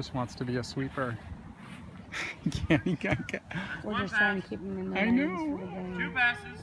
Just wants to be a sweeper. Can't he can't get. We're just trying to keep him in the I lanes know. for the game. Two passes.